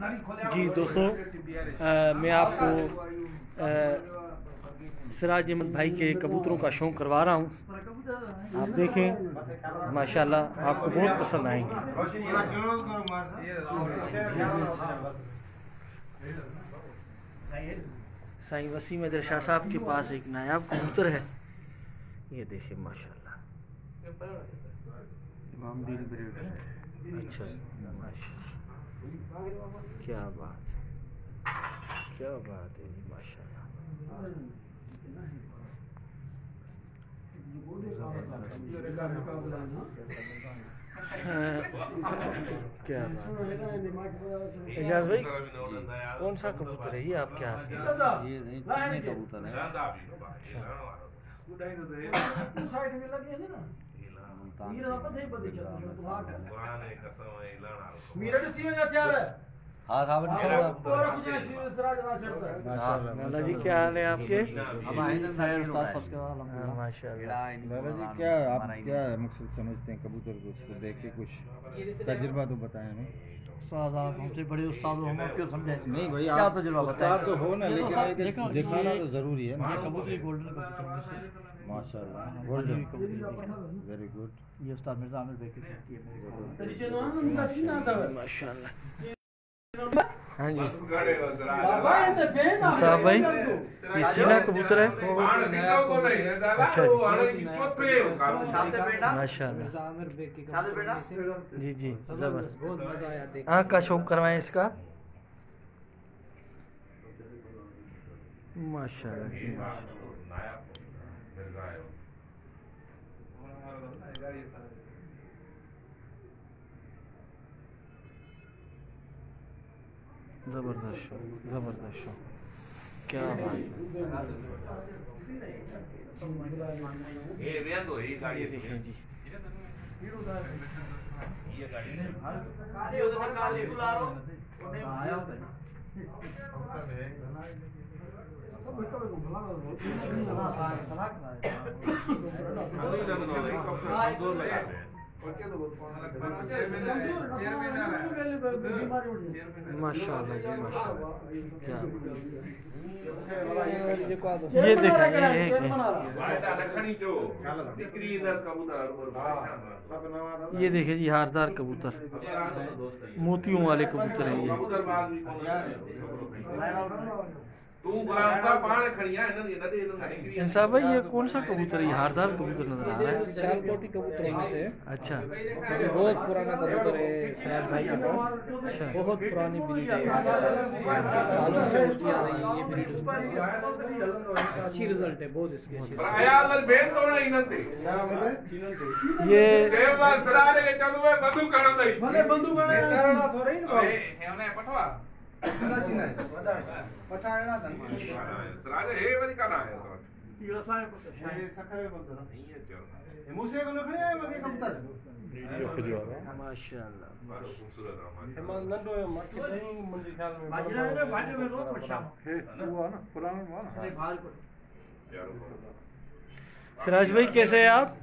जी दोस्तों अ, मैं आपको सिराज अहमद भाई के कबूतरों का शौक करवा रहा हूँ। आप देखें माशाल्लाह आपको बहुत पसंद आएँगे। साईं वसीम अदर शाह साहब के पास एक नायाब कबूतर है। ये देखें माशाल्लाह। अच्छा माशाल्लाह। क्या बात है? क्या बात है जी माशाल्लाह। क्या बात एजाज भाई कौन सा कबूतर है ये आपके हाथ में ये नहीं कितने कबूतर है हाँ जी क्या हाल है आपके हाँ, माशाल्लाह जी क्या आप क्या मकसद समझते हैं कबूतर को उसको देख के कुछ तजुर्बा तो बताएँ हमें उस्ताद आप हमसे बड़े उस्ताद हो हम क्यों समझे नहीं भाई क्या तजुर्बा बताएँ तो हो ना लेकिन दिखाना तो ज़रूरी है ना कबूतरी गोल्डन माशाल्लाह गोल्डन ये कबूतरी देखिए। वेरी गुड ये उस्ताद मिर्ज़ा आमिर भाई की खेती मेरे को। माशाल्लाह हाँ जी साहब भाई ये चीना कबूतर है अच्छा माशाल्लाह जी जी ज़बरदस्त आँख का शौक करवाएँ इसका माशाल्लाह जी माशाल्लाह ज़बरदस्त शो ज़बरदस्त शो क्या बात है ये देखें जी माशाल्लाह जी माशाल्लाह क्या ये देखें ये एक ये देखिए जी हारदार कबूतर। मोतियों वाले कबूतर है ये। इंसाफ भाई ये कौन सा कबूतर है हारदार कबूतर नज़र आ रहा है कबूतरों अच्छा बहुत पुराना कबूतर है भाई के पास अच्छा बहुत पुरानी ब्रीड है सालों से उड़ती आ रही है ये ब्रीड अच्छी रिज़ल्ट है बहुत इसकी अच्छी ये माशाल्लाह सिराज भाई कैसे हैं आप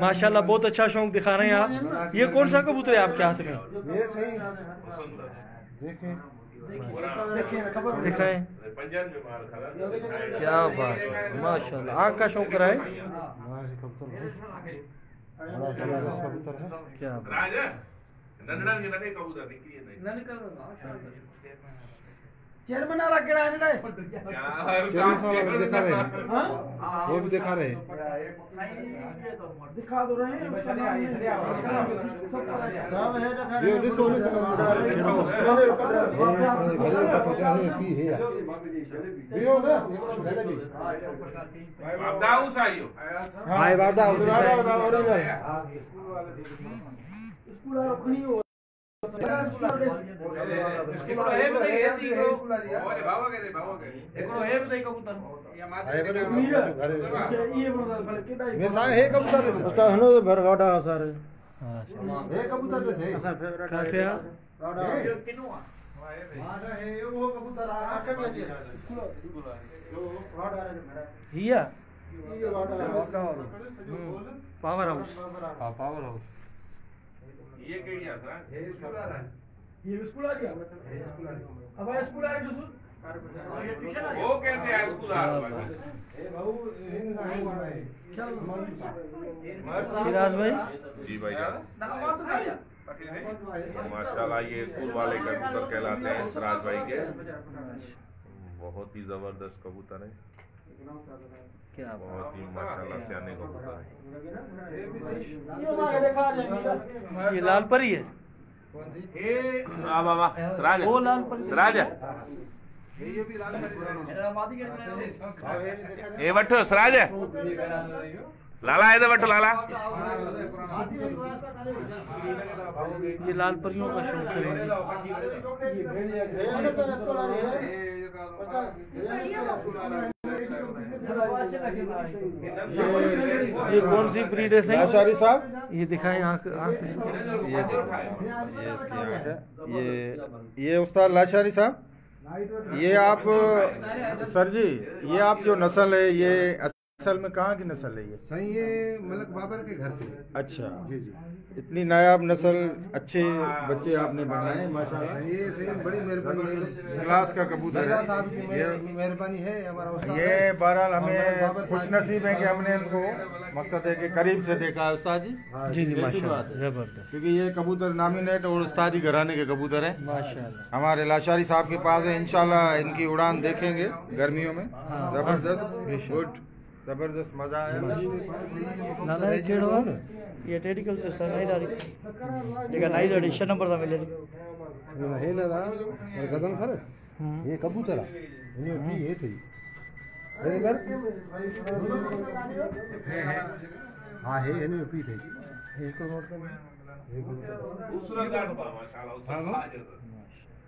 माशाल्लाह बहुत अच्छा शौक दिखा रहे हैं आप ये कौन सा कबूतर है आपके हाथ में ये सही देखें दिखाएँ क्या बात है माशाल्लाह। आँख का शौक रहा है? क्या आ रहा केड़ा है चेयरमैन साहब अगर दिखा रहे हैं। वो भी दिखा रहे हैं। दिखा दो रहे हैं। ये दिसो नहीं सकता ये मेरे घरे ऊपर पहुँचा नहीं पी है यार। ये हो ना? पहले भी हाय बाबा हाय बने घरे सारे है कबूतर से तो तो है कबूतर है हिया ये पावर हाउस हाँ पावर हाउस है? इसका है। ये स्कूल आ गया? अब आया स्कूल आया जो वो कहते हैं स्कूल आ रहा है ए भाऊ इन साहेब है। फिराज भाई? जी भाई जान। माशाल्लाह ये स्कूल वाले कबूतर कहलाते हैं सराज भाई के। बहुत ही ज़बरदस्त कबूतर है। क्या बहुत ही माशाल्लाह सियाने कबूतर है ये लाल परी है। हाँ बाबा सराज वो लाल परी सराज ये ये वठो सराज लाला है तो वठो लाला। ये लाल परियों का शौक करेंगे ये कौन सी ब्रीड है सही? लाशारी साहब? ये दिखाएँ आँख आँख ये ये इसकी आँख है। ये ये उस्ताद लाशारी साहब? ये आप सर जी ये आप जो नस्ल है ये असल में कहाँ की नस्ल है ये? सही ये मलक बाबर के घर से। अच्छा। जी जी। इतनी नायाब नस्ल अच्छे बच्चे आपने बनाए माशाल्लाह। ये सही बड़ी मेहरबानी है। क्लास का कबूतर है। साहब की मेहरबानी है हमारा ये बहरहाल हमें खुश नसीब है कि हमने इनको मकसद है कि करीब से देखा है उस्ताद जी। हाँ, जी। जी माशाल्लाह बात है? ज़बरदस्त। क्योंकि ये कबूतर नामिनेट और उस्तादी घराने के कबूतर है। माशाल्लाह। हमारे लाशारी साहब के पास है इनशाला इनकी उड़ान देखेंगे गर्मियों में। हाँ। ज़बरदस्त। गुड। ज़बरदस्त मज़ा आया। ये केड़ो आहे ये टेडी कल से सनाई दारी जेका नाई दारी छह नंबर दा मिले हे न रहा पर गदन कर। ये कबूतर हिन बि हे थी। हे कर। हाँ हे हिन में पी थी। एक नोट कर माशाल्लाह हाँ, वो? हाजिर हाँ हे। पी थसी हिन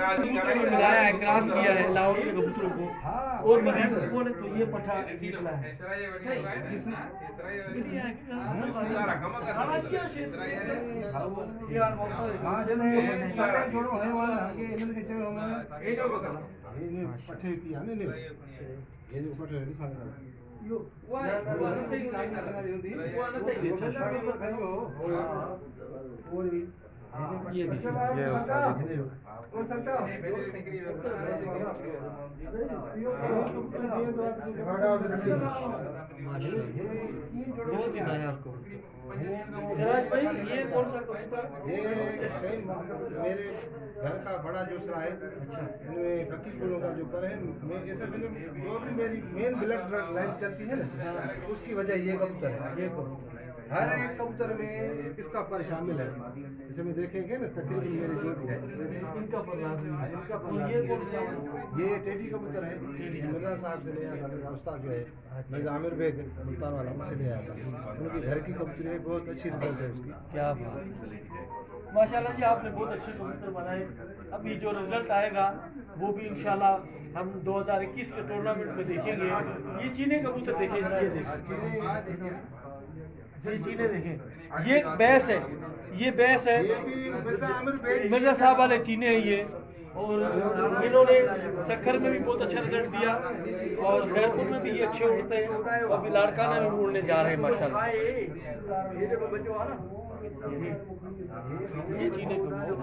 मिलाया है क्रॉस किया है लाहौर के कबूतरों को। और मजीद कौन है तो ये पठा निकला है। हाँ। जने पटे जोड़ो है। वाला के इन्हनि खे चयो हम हे ने पठे पी आहे ये जो पठे ॾिसां ये देखिए ये ही ये कौन सा ये सही मेरे घर का बड़ा जोसरा है। अच्छा इनमें का जो पर है मैं जैसे जो भी मेरी मेन ब्लड लाइन चलती है। ना उसकी वजह ये कबूतर है। ये कबूतर हर एक कबूतर में इसका पर शामिल है। जैसे में देखेंगे ना तकरीबन मेरी जो भी है इनका पर है। इनका पर ये है। टेडी कबूतर है। मिर्ज़ा साहब से लिया था उस्ताद जो है। मिर्ज़ा आमिर बेग मुल्तान वाला उनसे लिया था। उनकी घर की कबूतरी है बहुत अच्छी रिज़ल्ट है उसकी। क्या बात है। माशाल्लाह जी आपने बहुत अच्छे कबूतर बनाए अभी जो रिज़ल्ट आएगा वो भी इंशाल्लाह हम 2021 के टूर्नामेंट में देखेंगे। ये चीने कबूतर देखें। ये चीने देखें। ये बैस है। ये बहस है। मिर्ज़ा साहब वाले चीने हैं ये। और इन्होंने सखर में भी बहुत अच्छा रिज़ल्ट दिया। और खैरपुर में भी ये अच्छे उड़ते हैं। अभी लाड़काना में उड़ने जा रहे हैं माशाल्लाह। ये चीने कबूतर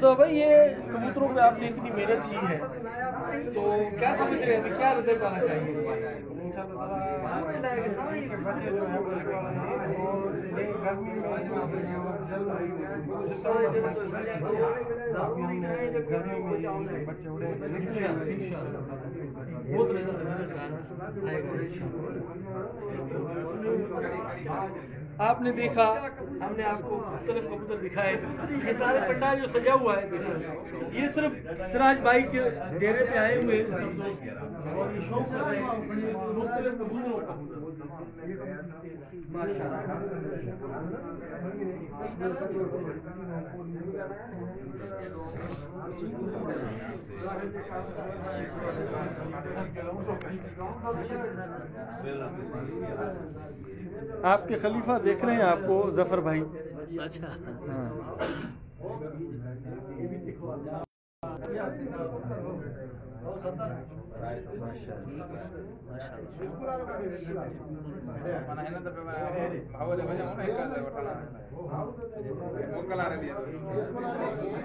तो भाई ये कबूतरों पे आपने इतनी मेहनत की है तो क्या समझ रहे हैं? क्या रिज़ल्ट आना चाहिए? बहुत रिज़ल्ट आपने देखा, हमने आपको मुख्तलिफ़ कबूतर दिखाए। ये सारे पंडाल जो सजा हुआ है ये सिर्फ़ सिराज भाई के डेरे पे आए हुए सब दोस्त और ये शौक कर रहे हैं मुख्तलिफ़ कबूतरों का। आपके खलीफा देख रहे हैं आपको ज़फ़र भाई। अच्छा। हाँ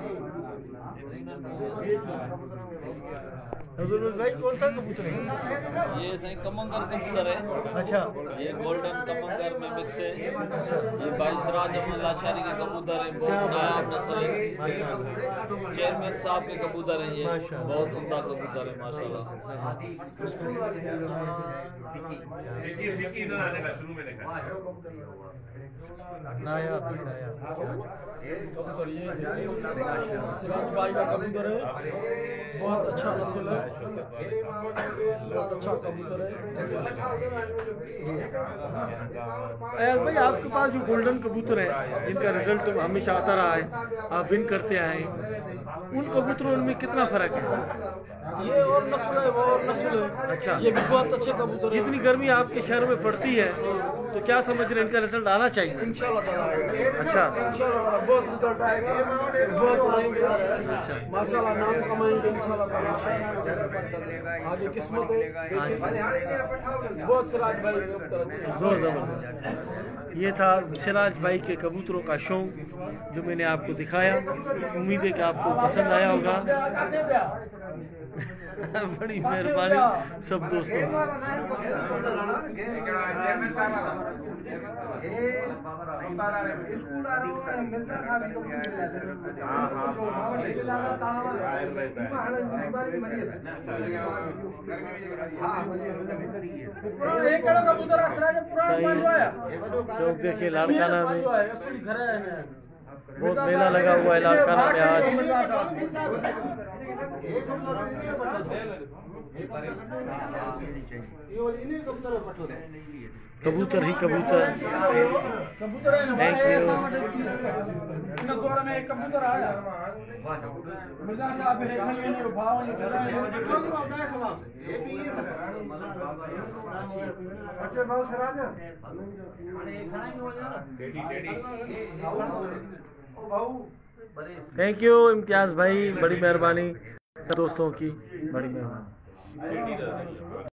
हजूर भाई कौन सा कबूतर है ये सही कमंगर कबूतर है। अच्छा। ये गोल्डन कमंगर में मिक्स है। अच्छा। ये बाईस राज अमन लाचारी के कबूतर हैं। बहुत नायाब नस्ल है चेयरमैन साहब के कबूतर है ये। बहुत उमदा कबूतर है माशाल्लाह। देखिए विकी इधर आने का शुरू में देखा नायाब नायाब सिराज भाई का कबूतर है बहुत अच्छा नस्ल है बहुत अच्छा कबूतर है भाई आपके पास जो गोल्डन कबूतर है जिनका रिज़ल्ट हमेशा आता रहा है। आप विन करते आए हैं। उन कबूतरों में कितना फ़र्क है? ये और नस्ल है वो और नस्ल है। अच्छा। ये भी बहुत अच्छे कबूतर जितनी गर्मी आपके शहर में पड़ती है तो क्या समझ रहे हैं इनका रिज़ल्ट आना चाहिए? अच्छा। अच्छा। माशाल्लाह नाम कमाएँगे इंशाल्लाह ताला आगे किस्मत है। ज़ोर ज़बरदस्त। ये था सिराज भाई के कबूतरों का शौक जो मैंने आपको दिखाया। उम्मीद है कि आपको पसंद आया होगा। बड़ी मेहरबानी सब दोस्तों। है हैं हाँ, हाँ, हाँ। है। है हाँ है चौक देखिए लाड़काना में है बहुत मेला लगा हुआ है लाड़काना में आज कबूतर में पठो कबूतर ही कबूतर कबूतर। है you. में एक कबूतर आया। मिर्ज़ा साहब है नहीं भाव नहीं कर ये भी ये अच्छे भाव Siraj teddy teddy thank you Imtiaz भाई बड़ी मेहरबानी। दोस्तों की बड़ी मेहरबानी। 美丽的那。